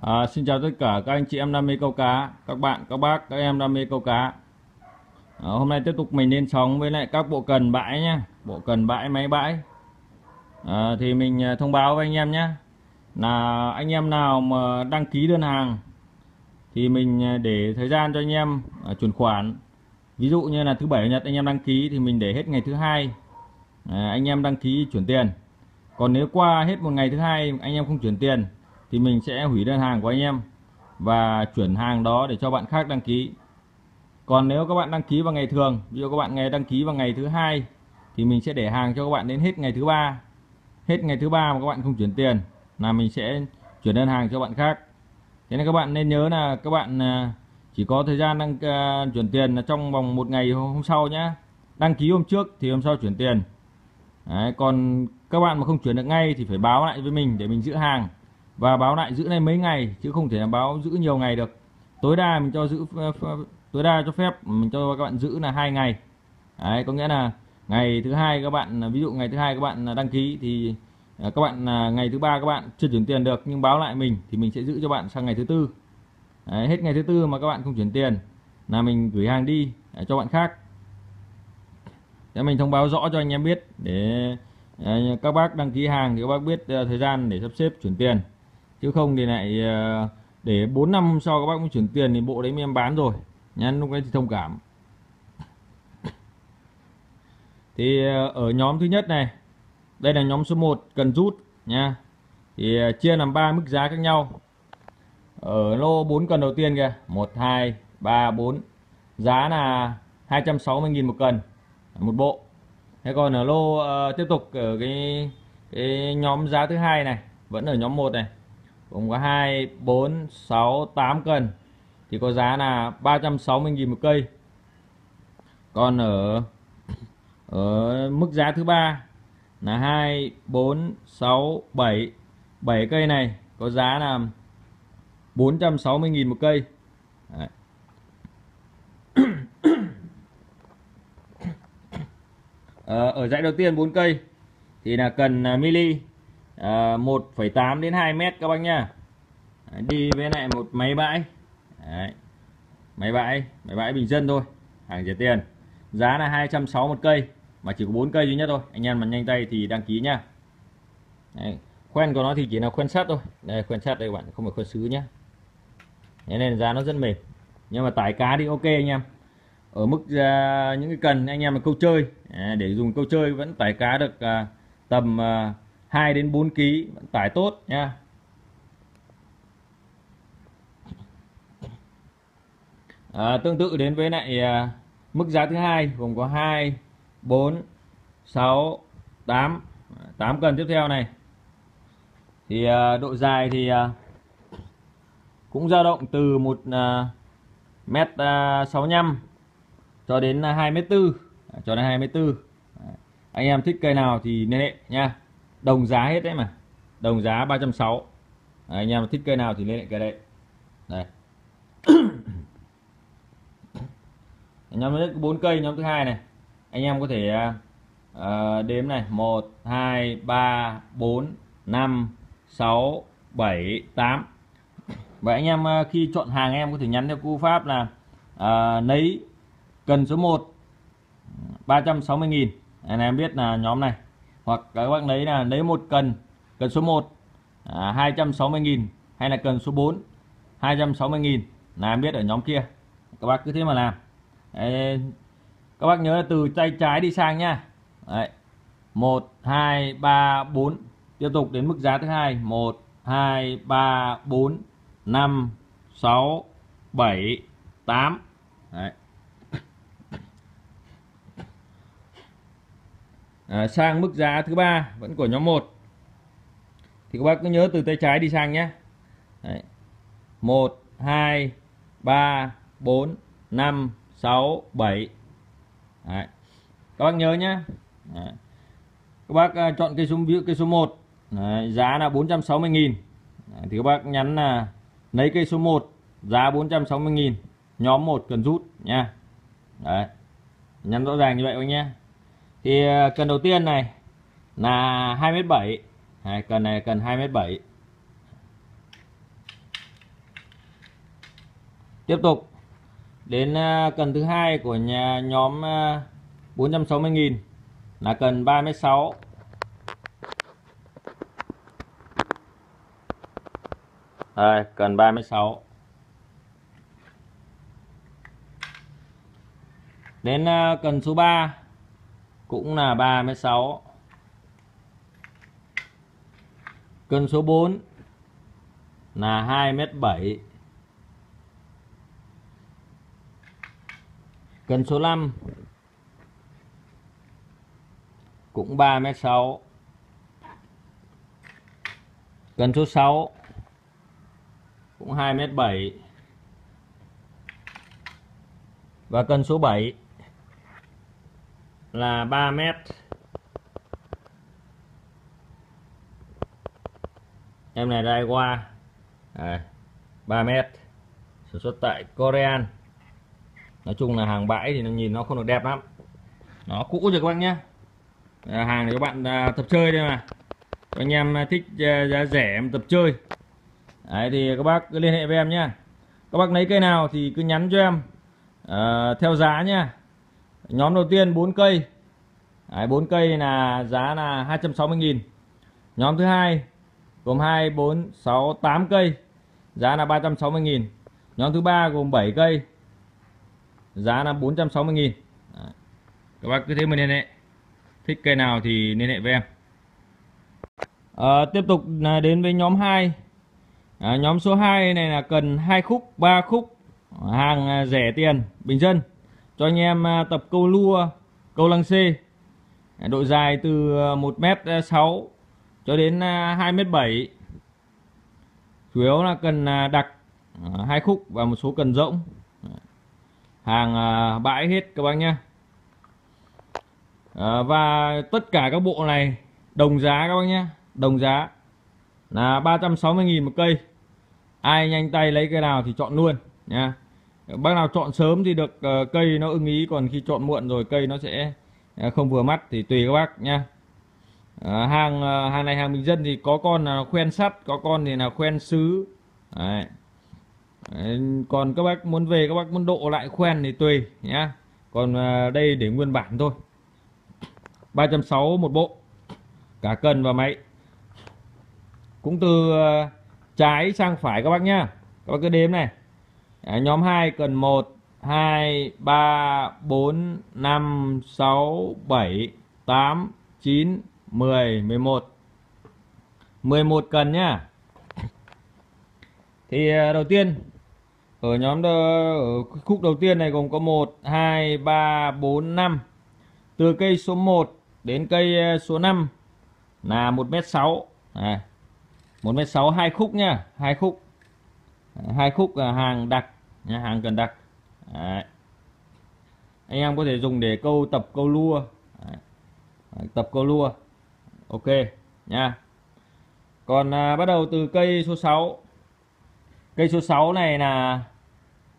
À, xin chào tất cả các anh chị em đam mê câu cá, các bạn, các bác, các em đam mê câu cá. À, hôm nay tiếp tục mình lên sóng với lại các bộ cần bãi nhá, bộ cần bãi máy bãi. À, thì mình à, thông báo với anh em nhé, là anh em nào mà đăng ký đơn hàng thì mình à, để thời gian cho anh em à, chuyển khoản. Ví dụ như là thứ bảy nhật anh em đăng ký thì mình để hết ngày thứ hai à, anh em đăng ký chuyển tiền. Còn nếu qua hết một ngày thứ hai anh em không chuyển tiền thì mình sẽ hủy đơn hàng của anh em và chuyển hàng đó để cho bạn khác đăng ký. Còn nếu các bạn đăng ký vào ngày thường ví dụ các bạn ngày đăng ký vào ngày thứ hai thì mình sẽ để hàng cho các bạn đến hết ngày thứ ba. Hết ngày thứ ba mà các bạn không chuyển tiền là mình sẽ chuyển đơn hàng cho bạn khác. Thế nên các bạn nên nhớ là các bạn à, chỉ có thời gian đăng uh, chuyển tiền là trong vòng một ngày hôm sau nhé đăng ký hôm trước thì hôm sau chuyển tiền. Đấy, còn các bạn mà không chuyển được ngay thì phải báo lại với mình để mình giữ hàng và báo lại giữ này mấy ngày chứ không thể báo giữ nhiều ngày được. Tối đa mình cho giữ tối đa cho phép mình cho các bạn giữ là hai ngày. Đấy, có nghĩa là ngày thứ hai các bạn ví dụ ngày thứ hai các bạn đăng ký thì à, các bạn à, ngày thứ ba các bạn chưa chuyển tiền được nhưng báo lại mình thì mình sẽ giữ cho bạn sang ngày thứ tư. Đấy, hết ngày thứ tư mà các bạn không chuyển tiền là mình gửi hàng đi à, cho bạn khác. Để mình thông báo rõ cho anh em biết để các bác đăng ký hàng thì các bác biết thời gian để sắp xếp chuyển tiền chứ không thì lại ờ, để 4 năm hôm sau các bác mới chuyển tiền thì bộ đấy em bán rồi. Nhá lúc đấy thì thông cảm. Thì ờ, ở nhóm thứ nhất này đây là nhóm số 1 cần rút nha thì ờ, chia làm ba mức giá khác nhau. Ở lô 4 cần đầu tiên kìa 1 2 3 4 giá là 260.000 một cần một bộ. Thế còn ở lô uh, tiếp tục ở cái cái nhóm giá thứ hai này vẫn ở nhóm 1 này gồm có 2 4 6 8 cân. Thì có giá là 360.000 một cây. Còn ở ở mức giá thứ ba là 2 4 6 7 7 cây này có giá là 460.000 một cây. Đấy. Ờ, ở dãy đầu tiên 4 cây thì là cần à, mili. Ờ, à, 1,8 đến 2 mét các bác nha Đấy, đi với lại một máy bãi. Đấy. máy bãi máy bãi bình dân thôi hàng rẻ tiền. Giá là 260 một cây mà chỉ có 4 cây duy nhất thôi. Anh em mà nhanh tay thì đăng ký nha Đấy. khoen của nó thì chỉ là khoen sắt thôi. Đây khoen sắt đây bạn không phải khoen sứ nhá. Thế nên giá nó rất mềm. Nhưng mà tải cá thì ok anh em. Ở mức uh, những cái cần anh em là câu chơi. À, để dùng câu chơi vẫn tải cá được uh, tầm uh, 2 đến 4 kg vận tải tốt nha. À, tương tự đến với lại à, mức giá thứ hai gồm có 2 4 6 8 8 cần tiếp theo này. Thì à, độ dài thì à, cũng dao động từ 1 à, mét à, 65 cho đến à, 2 mét 4 cho đến 2 mét 4 anh em thích cây nào thì liên hệ nha đồng giá hết đấy mà. Đồng giá 360 đấy, anh em thích cây nào thì lên lại cây đấy. Đây. Nhóm thứ bốn cây nhóm thứ hai này. Anh em có thể uh, đếm này. 1 2 3 4 5 6 7 8 vậy anh em uh, khi chọn hàng em có thể nhắn theo cú pháp là uh, lấy cần số 1 360.000 anh em biết là nhóm này hoặc các bác lấy là lấy một cần cần số 1 à, 260.000 hay là cần số 4 260.000 là em biết ở nhóm kia. Các bác cứ thế mà làm. Đấy, các bác nhớ là từ tay trái đi sang nha Đấy. 1 2 3 4 tiếp tục đến mức giá thứ hai. 1 2 3 4 5 6 7 8 Đấy. À, sang mức giá thứ ba vẫn của nhóm 1 thì các bác cứ nhớ từ tay trái đi sang nhé. Đấy. 1 2 3 4 5 6 7 Đấy. các bác nhớ nhé. Đấy. các bác uh, chọn cây số ví cây số 1 Đấy, giá là 460 nghìn. Đấy, thì các bác nhắn là lấy cây số 1 giá 460.000 nhóm 1 cần rút nha. Đấy. nhắn rõ ràng như vậy các nhé thì ờ, cần đầu tiên này là 2m7 này, cần này cần 2m7 tiếp tục. Đến ờ, cần thứ hai của nhà nhóm ờ, 460.000 là cần 3m6 Đây, cần 36 Đến cần số 3 cũng là 36 cân số 4 là 2m7 cân số 5 cũng 3m6 cân số 6 cũng 2m7 và cân số 7 là 3 mét. Em này đây qua. À, 3 mét. Sản xuất tại Korean. Nói chung là hàng bãi thì nó nhìn nó không được đẹp lắm. Nó cũ rồi các bạn nhé. À, hàng này các bạn à, tập chơi đây mà. Anh em à, thích à, giá rẻ em tập chơi. Đấy thì các bác cứ liên hệ với em nhé. Các bác lấy cây nào thì cứ nhắn cho em. À, theo giá nhé nhóm đầu tiên 4 cây. Đấy, 4 cây là giá là 260.000 nhóm thứ hai gồm 2 4 6 8 cây. Giá là 360.000 nhóm thứ ba gồm 7 cây. Giá là 460.000 các bác cứ thế mà liên hệ. Thích cây nào thì liên hệ với em. À, tiếp tục là đến với nhóm 2 à, ờ, nhóm số 2 này là cần hai khúc 3 khúc. Hàng à, rẻ tiền bình dân cho anh em à, tập câu lua, câu lăng xê. Độ dài từ à, 1m6 à, cho đến 2m7 chủ yếu là cần đặc hai khúc và một số cần rỗng. Hàng bãi hết các bác nhé và tất cả các bộ này, đồng giá các bác nhé đồng giá là 360.000 một cây. Ai nhanh tay lấy cây nào thì chọn luôn nha bác nào chọn sớm thì được uh, cây nó ưng ý còn khi chọn muộn rồi cây nó sẽ uh, không vừa mắt thì tùy các bác nha à, ờ, hàng uh, hàng này hàng bình dân thì có con là khoen sắt có con thì là khoen sứ. Đấy. Đấy, còn các bác muốn về các bác muốn độ lại khoen thì tùy nhá. Còn uh, đây để nguyên bản thôi. 360 một bộ cả cân và máy. Cũng từ uh, trái sang phải các bác nhá. Các bác cứ đếm này à, nhóm 2 cần 1 2 3 4 5 6 7 8 9 10 11 11 cần nhá. Thì à, đầu tiên ở nhóm ở khúc đầu tiên này gồm có 1 2 3 4 5 từ cây số 1 đến cây à, số 5 là 1m6 à, 1m6 hai khúc nhá hai khúc hai khúc à, hàng đặc nhà hàng cần đặc. Đấy. anh em có thể dùng để câu tập câu lua. Đấy. tập câu lua. Ok nha. Còn à, bắt đầu từ cây số 6 cây số 6 này là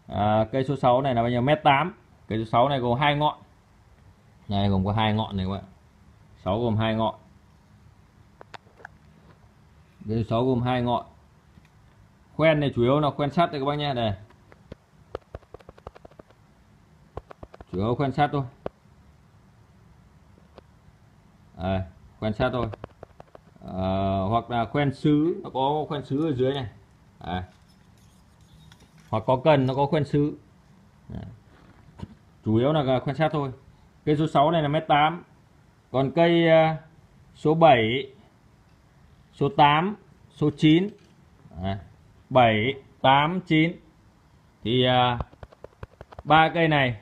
à, cây số 6 này là bao nhiêu? Mét 8 cây số 6 này gồm hai ngọn. Này gồm có hai ngọn này các bạn. 6 gồm hai ngọn. Cây số 6 gồm hai ngọn. Khoen này chủ yếu là khoen sắt đây các bác nhé, đây. Chủ yếu khoen sắt thôi. À, khoen sắt thôi. À, hoặc là khoen sứ, nó có khoen sứ ở dưới này. À. Hoặc có cần nó có khoen sứ. À. Chủ yếu là khoen sắt thôi. Cây số 6 này là mét 8. Còn cây ờ, số 7 số 8 số 9 à, 7 8 9 thì à, ba cây này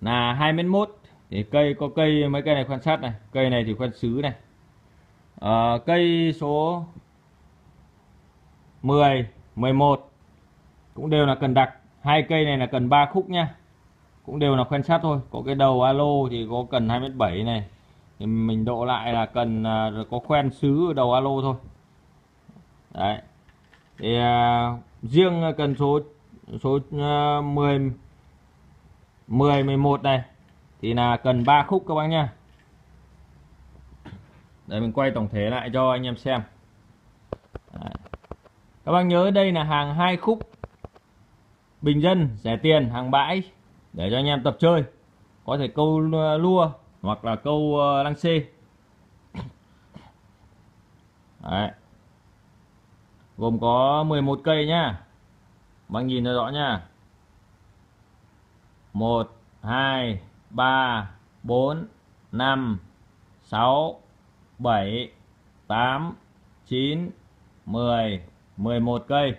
là 21 thì cây có cây mấy cây này khoan sắt này cây này thì khoan sứ này. À, cây số 10 11 cũng đều là cần đặc. Hai cây này là cần ba khúc nha cũng đều là khoan sắt thôi. Có cái đầu alo thì có cần 2 mét 7 này. Thì mình độ lại là cần à, có khoen sứ ở đầu alo thôi. Đấy thì uh, riêng à, cần số số uh, 10 10 11 này thì là cần 3 khúc các bác nhá để mình quay tổng thể lại cho anh em xem đấy. các bác nhớ đây là hàng hai khúc bình dân rẻ tiền hàng bãi để cho anh em tập chơi có thể câu à, lua hoặc là câu lăng xê Đấy gồm có 11 cây nhá. Bạn nhìn cho rõ nha 1 2 3 4 5 6 7 8 9 10 11 cây.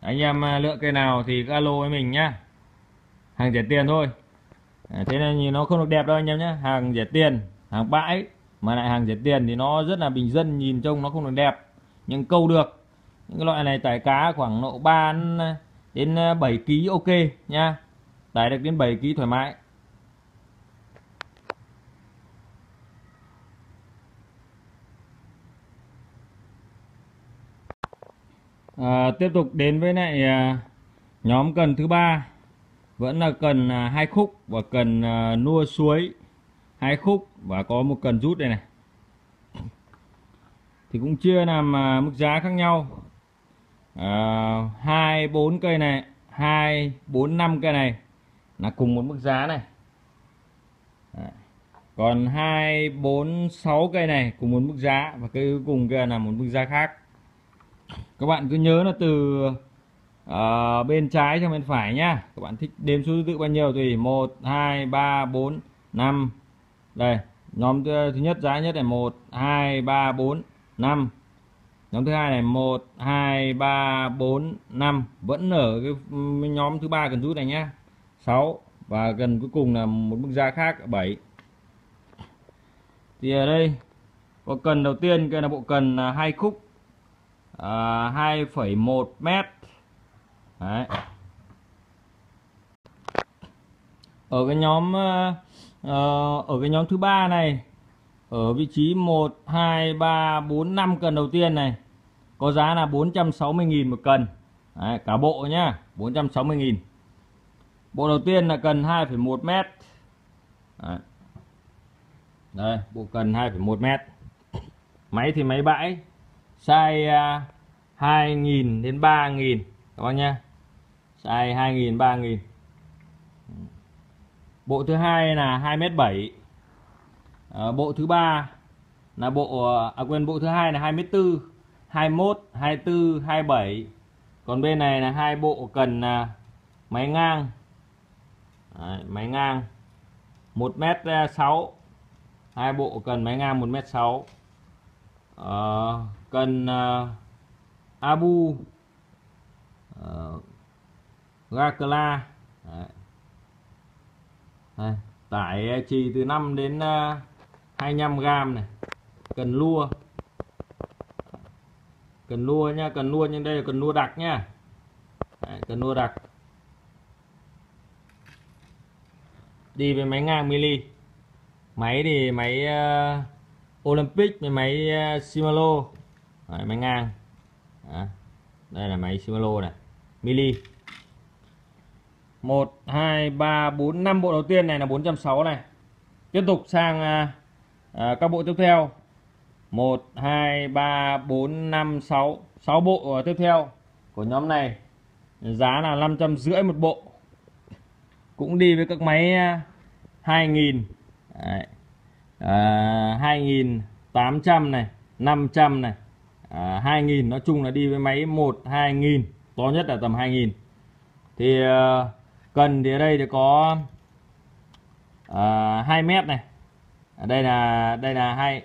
Anh em à, lựa cây nào thì alo với mình nhá. Hàng rẻ tiền thôi. À, thế nên nhìn nó không được đẹp đâu anh em nhé hàng rẻ tiền, hàng bãi, mà lại hàng rẻ tiền thì nó rất là bình dân, nhìn trông nó không được đẹp nhưng câu được. Những cái loại này tải cá khoảng độ 3 đến ờ, 7 kg ok nha. Tải được đến 7 kg thoải mái. À, tiếp tục đến với lại à, nhóm cần thứ ba. Vẫn là cần à, hai khúc và cần à, nua suối hai khúc và có một cần rút đây này thì cũng chia làm à, mức giá khác nhau. À, hai à, bốn cây này hai bốn năm cây này là cùng một mức giá này. Đấy. còn hai bốn sáu cây này cùng một mức giá và cây cuối cùng kia là một mức giá khác. Các bạn cứ nhớ là từ uh, bên trái sang bên phải nhá. Các bạn thích đếm số thứ tự bao nhiêu thì một hai ba bốn năm. Đây nhóm ờ, thứ nhất giá nhất là một hai ba bốn năm. Nhóm thứ hai này một hai ba bốn năm. Vẫn ở cái ừ, nhóm thứ ba cần rút này nhá. 6 và gần cuối cùng là một mức giá khác 7 thì ở đây có cần đầu tiên cái là bộ cần hai khúc. À, 2,1 mét. Đấy. ở cái nhóm ờ, ờ, ở cái nhóm thứ ba này ở vị trí 1 2 3 4 5 cần đầu tiên này có giá là 460.000 một cần Đấy, cả bộ nhá 460.000 bộ đầu tiên là cần 2,1 mét. Đấy. đây bộ cần 2,1 mét. Máy thì máy bãi size à, uh, 2.000 đến 3.000 các bác nhé size 2.000 3.000 bộ thứ hai là 2 mét. 7 à, bộ thứ ba là bộ ờ, à quên bộ thứ hai là 24 21 24 27 còn bên này là hai bộ cần là máy ngang Đấy, máy ngang 1m6 hai bộ cần máy ngang 1m6 à, ờ, cần à, Abu à, Gakla Đấy. Đấy. tải à, chỉ từ 5 đến à, 25g này. Cần lua. Cần lua nha cần lua nhưng đây là cần lua đặc nha. Đấy, cần lua đặc. Đi với máy ngang mili. Máy thì máy uh, Olympic với máy uh, Shimano. Đấy, máy ngang. Đó. đây là máy Shimano này. Mili. 1 2 3 4 5 bộ đầu tiên này là 460 này. Tiếp tục sang uh, à, các bộ tiếp theo. 1 2 3 4 5 6 6 bộ à, tiếp theo của nhóm này. Giá là 550 một bộ. Cũng đi với các máy à, 2000 Đấy. À, 2800 này 500 này. À, 2000 nói chung là đi với máy 1 2000 to nhất là tầm 2000 thì à, cần thì ở đây thì có à, 2 mét này ở đây là đây là hai,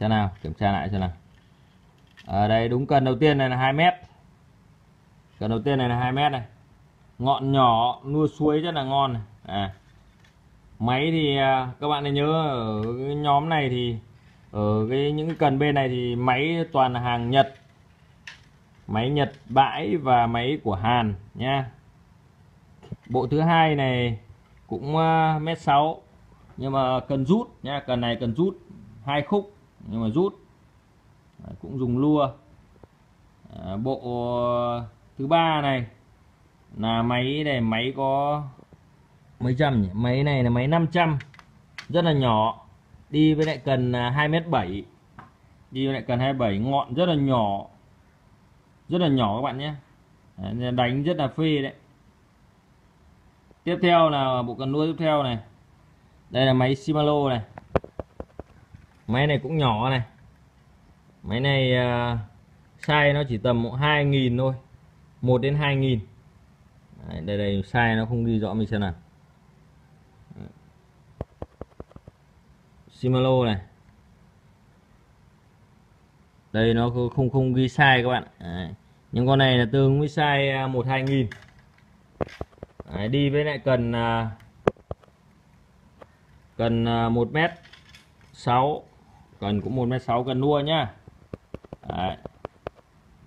xem nào, kiểm tra lại xem nào. Ở đây đúng cần đầu tiên này là 2 mét. Cần đầu tiên này là 2 mét này. Ngọn nhỏ nuôi suối rất là ngon này. À. máy thì à, các bạn nên nhớ ở cái nhóm này thì, ở cái những cái cần bên này thì máy toàn là hàng Nhật. Máy Nhật bãi và máy của Hàn nha bộ thứ hai này cũng à, mét sáu nhưng mà cần rút nha cần này cần rút hai khúc nhưng mà rút. Cũng dùng lua. À, bộ thứ ba này là máy này máy có mấy trăm nhỉ? Máy này là máy 500 rất là nhỏ. Đi với lại cần à, 2 mét 7 đi với lại cần 27 ngọn rất là nhỏ. Rất là nhỏ các bạn nhé. Đánh rất là phê đấy. Tiếp theo là bộ cần nuôi tiếp theo này đây là máy Shimano này. Máy này cũng nhỏ này. Máy này uh, size nó chỉ tầm 2.000 thôi. 1 đến 2.000 Đấy, đây đây size nó không ghi rõ mình xem nào. Shimano này. Đây nó không không ghi size các bạn. Đấy. những con này là tương với size à, 1 2 nghìn. Đấy, đi với lại cần uh, cần à, 1 mét 6 cần cũng 1 mét 6 cần nua nhá. Đấy.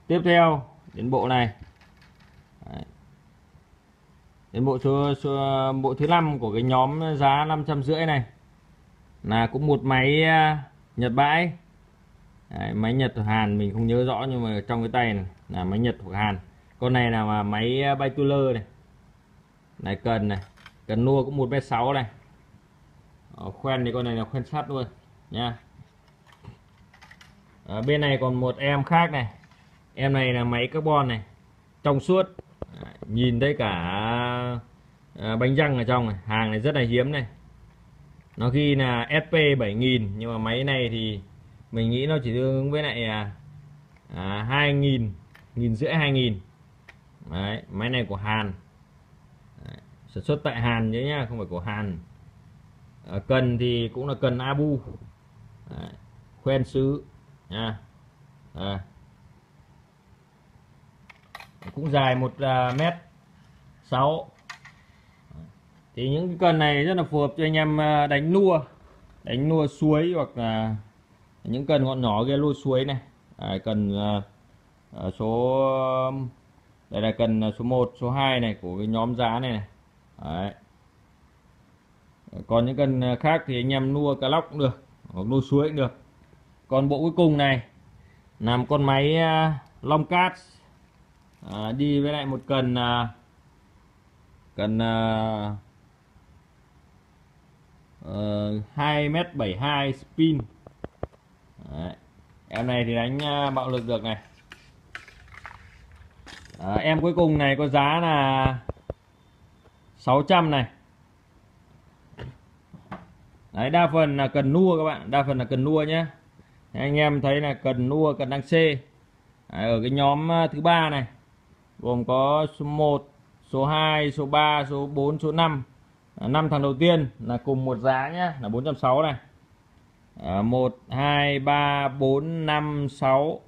tiếp theo đến bộ này. Đấy. đến bộ số, số bộ thứ năm của cái nhóm giá 550 này. Là cũng một máy à, Nhật bãi. Đấy, máy Nhật thuộc Hàn mình không nhớ rõ nhưng mà trong cái tay này là máy Nhật thuộc Hàn. Con này là máy à, bay tuller này. Này cần này. Cần nua cũng một mét sáu này. Ở khoen thì con này là khoen sắt luôn nha. Ở bên này còn một em khác này. Em này là máy carbon này trong suốt. Nhìn thấy cả à, bánh răng ở trong này hàng này rất là hiếm này. Nó ghi là SP 7000 nhưng mà máy này thì mình nghĩ nó chỉ tương ứng với lại à, à, 2000 nghìn rưỡi 2000 Đấy, máy này của Hàn. Đấy, sản xuất tại Hàn nhé nhá không phải của Hàn à, cần thì cũng là cần Abu à, khoen sứ nha à. cũng dài một à, mét sáu thì những cái cần này rất là phù hợp cho anh em à, đánh nua đánh nua suối hoặc là những cần ngọn nhỏ kia lôi suối này à, cần à, số đây là cần à, số 1 số 2 này của cái nhóm giá này, này. Đấy còn những cần à, khác thì anh em nua cá lóc cũng được hoặc nua suối cũng được. Còn bộ cuối cùng này làm con máy à, long cát à, đi với lại một cần à, cần à, à, 2 m 72 spin. Đấy. em này thì đánh uh, bạo lực được này. À, em cuối cùng này có giá là 600 này. Đấy, đa phần là cần nua các bạn. Đa phần là cần nua nhé anh em thấy là cần nua cần đăng C. Đấy, ở cái nhóm à, thứ ba này gồm có số 1 số 2 số 3 số 4 số 5 à, 5 thằng đầu tiên là cùng một giá nhé là 460 này. À, 1 2 3 4 5 6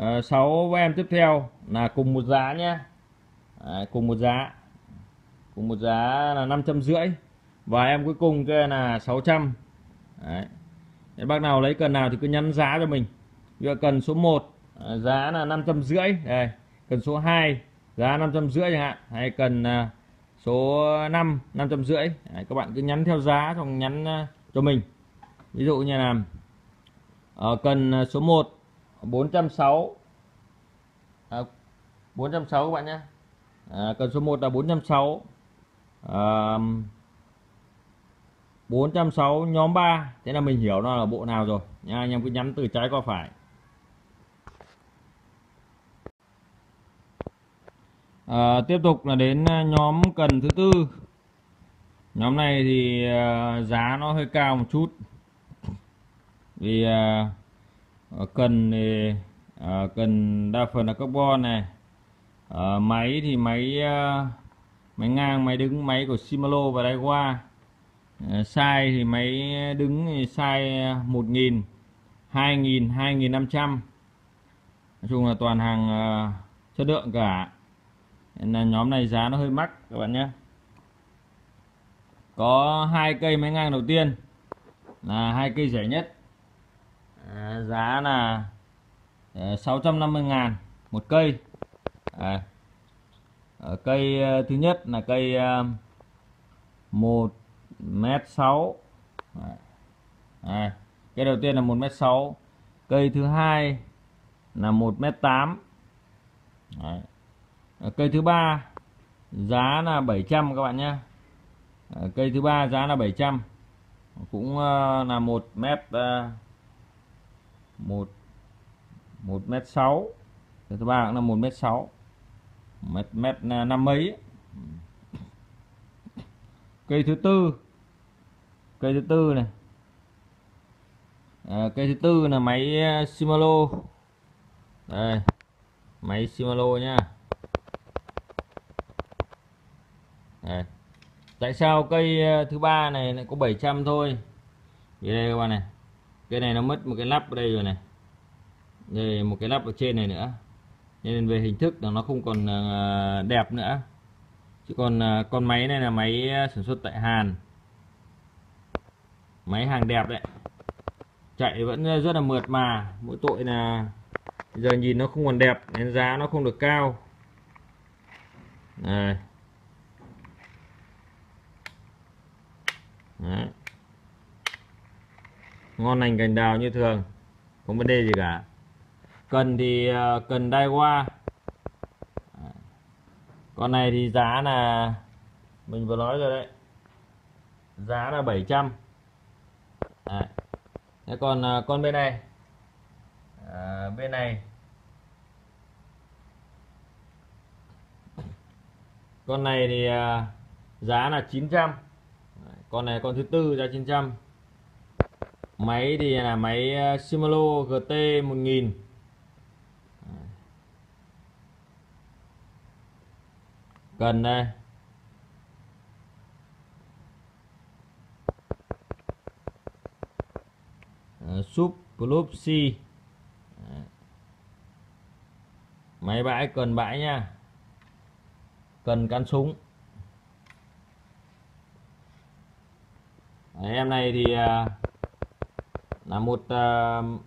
à, 6 em tiếp theo là cùng một giá nhé à, cùng một giá. Cùng một giá là 550 và em cuối cùng kia là 600 Đấy. Để bác nào lấy cần nào thì cứ nhắn giá cho mình. Ví cần số 1 à, giá là 500 rưỡi. Đây cần số 2 giá 500 rưỡi chẳng hạn. Hay cần à, số 5 500 rưỡi. Đấy, các bạn cứ nhắn theo giá xong nhắn à, cho mình. Ví dụ như là ở cần số 1 460 à, 460 các bạn nhé. À, cần số 1 là 460 à, 460 nhóm 3 thế là mình hiểu nó là bộ nào rồi. Nha anh em cứ nhắm từ trái qua phải. À, tiếp tục là đến à, nhóm cần thứ tư. Nhóm này thì uh, giá nó hơi cao một chút. Vì uh, cần thì uh, cần đa phần là carbon này. Uh, máy thì máy uh, máy ngang máy đứng máy của Shimano và Daiwa. Ờ, size thì máy đứng thì size 1000 2000 2500 nói chung là toàn hàng ờ, chất lượng cả. Nên là nhóm này giá nó hơi mắc các bạn nhé. Có hai cây máy ngang đầu tiên là hai cây rẻ nhất. À, giá là 650 à, ngàn một cây. À, ở cây thứ nhất là cây 1 mét sáu. À, cây đầu tiên là một mét sáu. Cây thứ hai là một mét tám. Ờ, cây thứ ba giá là 700 các bạn nhé. Ờ, cây thứ ba giá là 700 cũng ờ, là một mét một một mét sáu. Thứ ba cũng là một mét sáu. Mét mét năm mấy. Cây thứ tư cây thứ tư này. À, cây thứ tư là máy à, Shimano. Đây máy Shimano nhá đây. tại sao cây à, thứ ba này lại có 700 thôi? Vì đây các bạn này. Cái này nó mất một cái lắp ở đây rồi này. Đây một cái lắp ở trên này nữa. Nên về hình thức là nó không còn à, đẹp nữa. Chứ còn con máy này là máy sản xuất tại Hàn máy hàng đẹp đấy. Chạy vẫn ờ, rất là mượt mà. Mỗi tội là giờ nhìn nó không còn đẹp, nên giá nó không được cao. Này. Đấy. ngon lành cành đào như thường, không vấn đề gì cả. Cần thì ờ, cần đai qua. Con này thì giá là, mình vừa nói rồi đấy, giá là 700 trăm. Thế còn à, con bên này? À, bên này. Con này thì à, giá là 900 Đấy. con này con thứ tư giá 900 máy thì là máy à, Shimano GT 1000 cần đây sub súp club C máy bãi cần bãi nha. Cần cán súng. Đấy, em này thì uh, là một uh,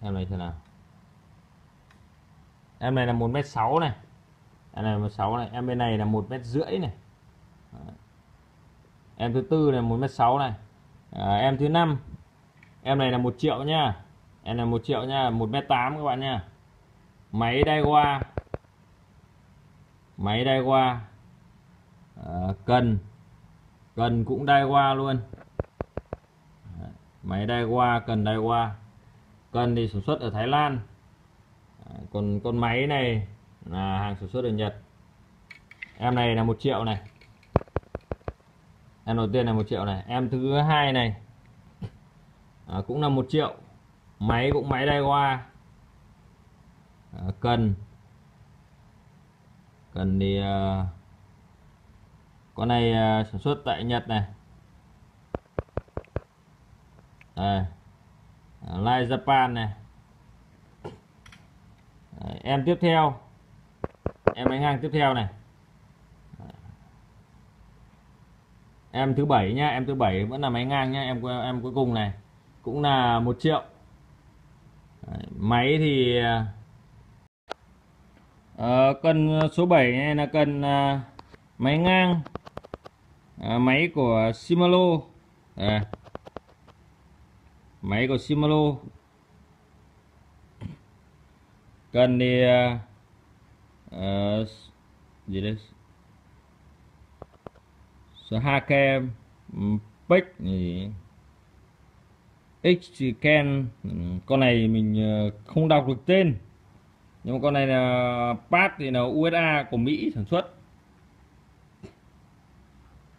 em này thế nào? Em này là một mét sáu này. Em này một sáu này. Em bên này là một mét rưỡi này. Em thứ tư là một mét sáu này. À, em thứ năm em này là một triệu nha. Em là một triệu nha một mét tám các bạn nha. Máy đai qua. Máy đai qua. À, cần. Cần cũng đai qua luôn. Máy đai qua cần đai qua. Cần thì sản xuất ở Thái Lan. À, còn con máy này là hàng sản xuất ở Nhật. Em này là một triệu này. Em đầu tiên là một triệu này. Em thứ hai này à, cũng là một triệu. Máy cũng máy đai qua. À, cần. Cần thì à, con này à, sản xuất tại Nhật này. Đây. À, Lai Japan này. À, em tiếp theo. Em đánh ngang tiếp theo này. Em thứ bảy nhá em thứ bảy vẫn là máy ngang nhá em em cuối cùng này cũng là một triệu. Máy thì à, ờ, cân số 7 này là cần à, máy ngang à, máy của Shimano. À. máy của Shimano. Cần thì à, à, gì đấy số hai kem pick gì Xcan ừ, con này mình ờ, không đọc được tên. Nhưng mà con này là pad thì là USA của Mỹ sản xuất.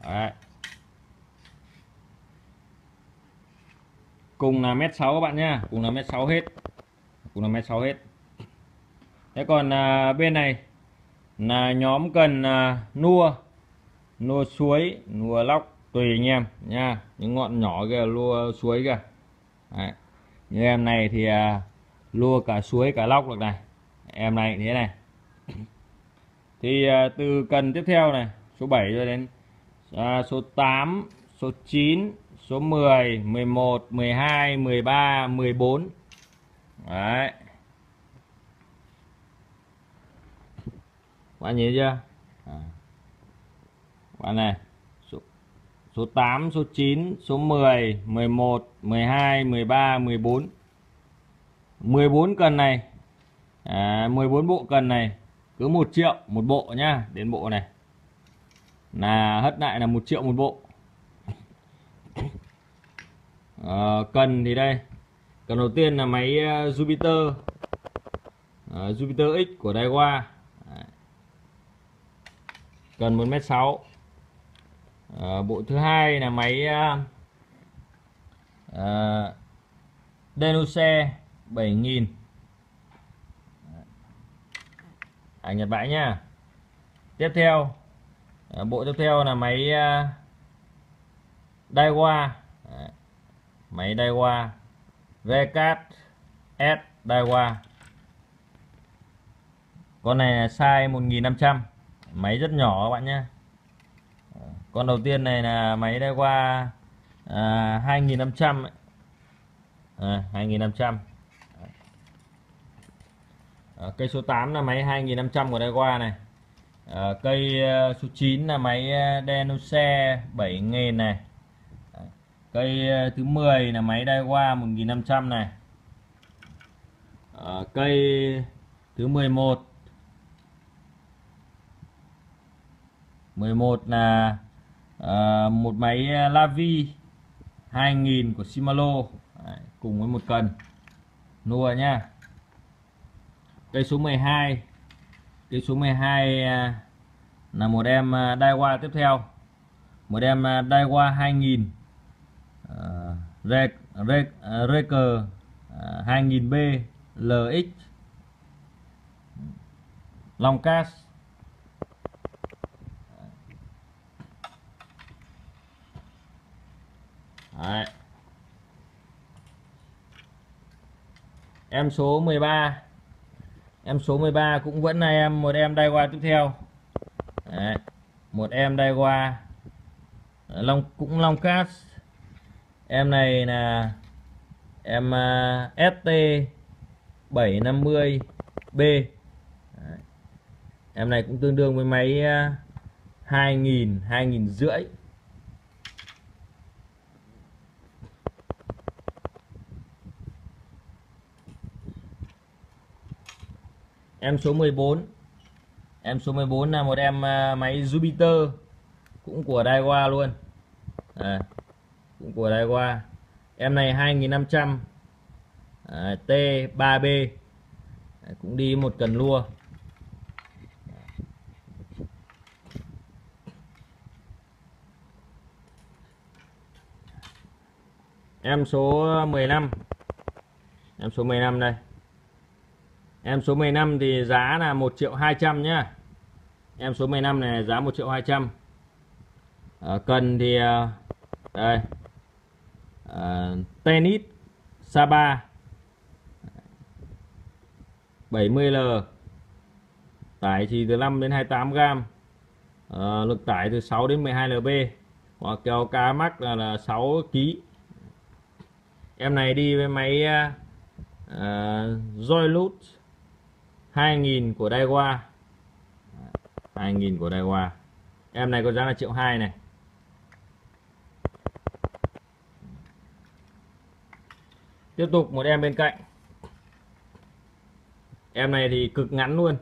Đấy. cùng là mét sáu các bạn nhá. Cùng là mét sáu hết. Cùng là mét sáu hết. Thế còn à, bên này là nhóm cần à, nua. Nua suối nua lóc tùy anh em nha những ngọn nhỏ kìa lua suối kìa. Đấy. như em này thì à, lua cả suối cả lóc được này. Em này thế này. Thì à, từ cần tiếp theo này số 7 cho đến à, số 8 số 9 số 10 11 12 13 14 đấy. Bạn nhìn chưa? À. bạn này số 8 số 9 số 10 11 12 13 14 14 cần này. À, 14 bộ cần này. Cứ 1 triệu một bộ nhá đến bộ này. Là hất lại là 1 triệu một bộ. À, cần thì đây. Cần đầu tiên là máy ờ, Jupiter. À, Jupiter X của Daiwa. Cần 1m6 à, bộ thứ hai là máy ờ, ờ, à, à, Denuse 7000 hàng Nhật bãi nha. Tiếp theo à, bộ tiếp theo là máy à, Daiwa. Máy Daiwa. VCAT S Daiwa. Con này là size 1500 máy rất nhỏ các bạn nhé con đầu tiên này là máy đã qua à, 2500. À, 2500 à, cây số 8 là máy 2500 của đây qua này. À, cây à, số 9 là máy à, Denuse 7000 à, này. À, cây thứ 10 là máy đai qua 1500 này. À, cây thứ 11 11 là uh, một máy à, Lavi 2000 của Shimano. Đấy, cùng với một cần. Nua nha cây số 12 cây số 12 à, là một em Daiwa tiếp theo. Một em Daiwa 2000 uh, Rec, Rec, uh, uh, 2000B LX Long Cast Đấy. Em số 13 Em số 13 cũng vẫn là em một em đai qua tiếp theo Đấy. Một em đai qua Long cũng Long cát Em này là em uh, ST 750B Đấy. Em này cũng tương đương với máy uh, 2000 2000 rưỡi em số 14 em số 14 là một em à, máy Jupiter cũng của Daiwa luôn. À, cũng của Daiwa. Em này 2500 à, T3B à, cũng đi một cần lua. Em số 15 em số 15 đây. Em số 15 thì giá là 1 triệu 200 nhá. Em số 15 này giá 1 triệu 200. À, ờ, cần thì ờ, đây. À, tennis Saba 70L tải chỉ từ 5 đến 28 g à, lực tải từ 6 đến 12 lb hoặc kéo cá mắc là, là 6 kg em này đi với máy uh, uh, Joyloot 2000 của Daiwa 2000 của Daiwa em này có giá là triệu hai này. Tiếp tục một em bên cạnh. Em này thì cực ngắn luôn.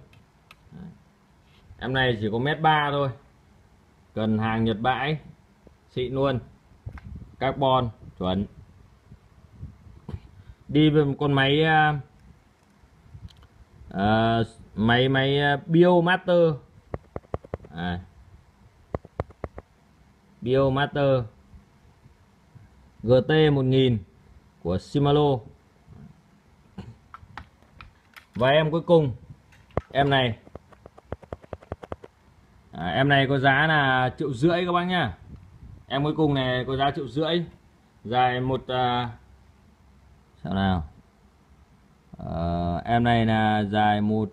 Em này chỉ có mét ba thôi. Cần hàng Nhật bãi xịn luôn. Carbon chuẩn. Đi với một con máy uh, à, máy máy Biomaster à. Biomaster à. GT 1000 của Shimano. Và em cuối cùng em này. À, em này có giá là triệu rưỡi các bác nhá. Em cuối cùng này có giá triệu rưỡi. Dài một à, uh, sao nào uh, em này là dài một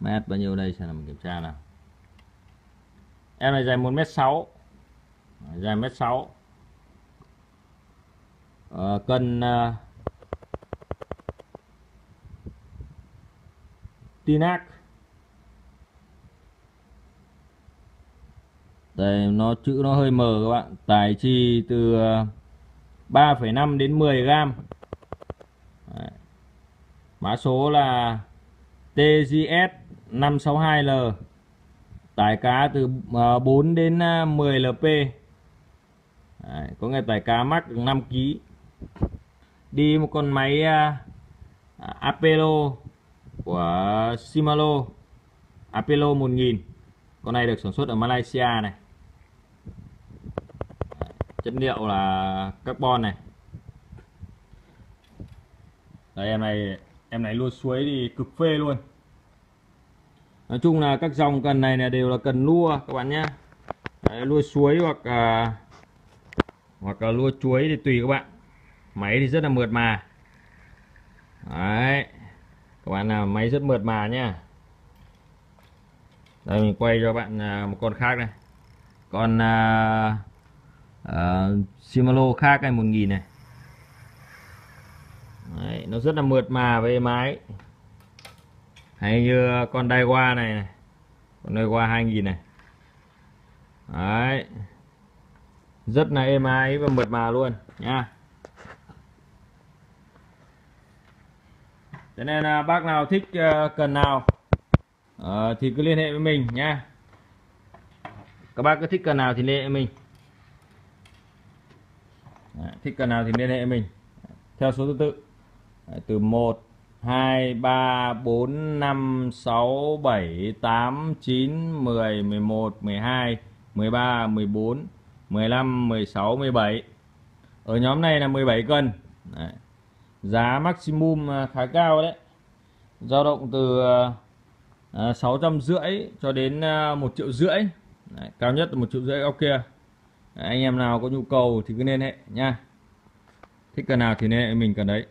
mét bao nhiêu đây? Sẽ làm kiểm tra nào. Em này dài một mét sáu. Dài mét sáu. Uh, cân ờ, uh, Tinac đây nó chữ nó hơi mờ các bạn. Tải chi từ 3,5 đến 10 gram mã số là TGS 562L tải cá từ ờ, 4 đến ờ, 10 LP Đấy, có nghe tải cá mắc 5 kg đi một con máy uh, Apelo của Shimano. Apelo 1000 con này được sản xuất ở Malaysia này. Chất liệu là carbon này. Đây em này em này luôn suối thì cực phê luôn. Nói chung là các dòng cần này là đều là cần lua các bạn nhé Đấy, lua suối hoặc à, hoặc là lua chuối thì tùy các bạn. Máy thì rất là mượt mà. Đấy các bạn là máy rất mượt mà nhá. Đây mình quay cho bạn à, một con khác này. Con uh, uh, Shimano khác này 1000 này. Đấy, nó rất là mượt mà với máy hay như con Daiwa này, này. Con Daiwa 2000 này. Đấy. rất là êm ái và mượt mà luôn nha. Cho nên là bác nào thích à, cần nào ờ, thì cứ liên hệ với mình nha. Các bác cứ thích cần nào thì liên hệ với mình. Thích cần nào thì liên hệ với mình. Theo số thứ tự từ 1 2 3 4 5 6 7 8 9 10 11 12 13 14 15 16 17 ở nhóm này là 17 cân. Đấy. giá maximum à, khá cao đấy. Dao động từ à, à, sáu trăm rưỡi cho đến một triệu rưỡi. Đấy, cao nhất là một triệu rưỡi góc kia. Đấy, anh em nào có nhu cầu thì cứ liên hệ nha thích cần nào thì liên hệ mình cần đấy.